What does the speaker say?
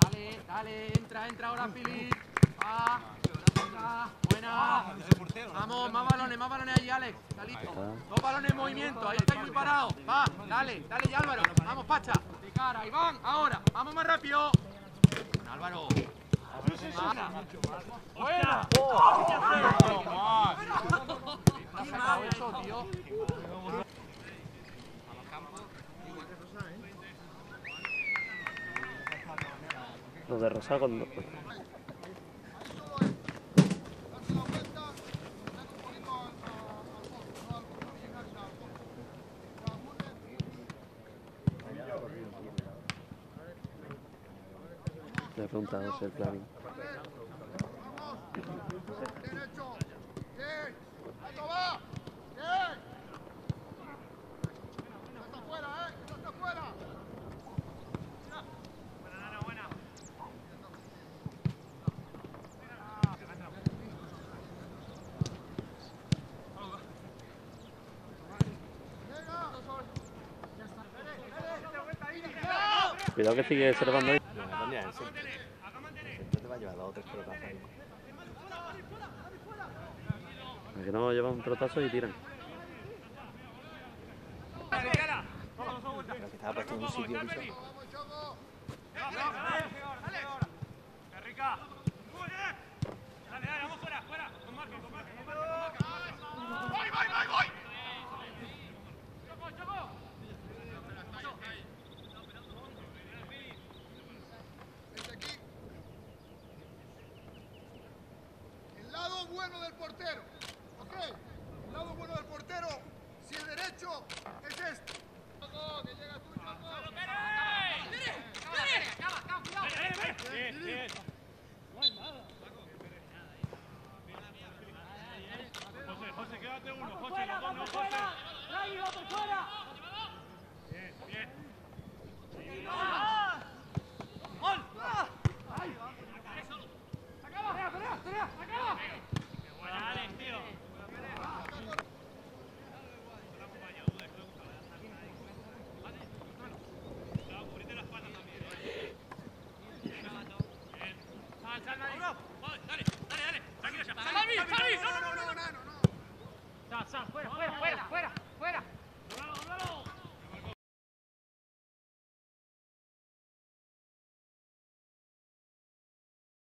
Dale, dale, entra, entra ahora Buena. Vamos, más balones, más balones ahí, Alex. Está listo. Dos balones en movimiento, ahí estáis muy parados. Va, dale, dale ya, Álvaro. Vamos, Pacha. De cara, Iván, ahora. Vamos más rápido. Álvaro. Buena. Buena. ¿Qué ha sacado eso, tío? Los de Rosa con dos. Le he preguntado si el clarín. Derecho. Bien. Alto va. Bien. Está afuera, ¿eh? Está afuera. Cuidado que sigue observando ahí. Esto te va a llevar dos o tres pelotazos ahí. Que no llevan un trotazo y tiran. Creo que estaba puesto en un sitio piso. Desde aquí. El lado bueno del portero. Lado bueno del portero. Si el derecho es este. Que llega tú, Choco. Bien, bien. Fuera, fuera, fuera.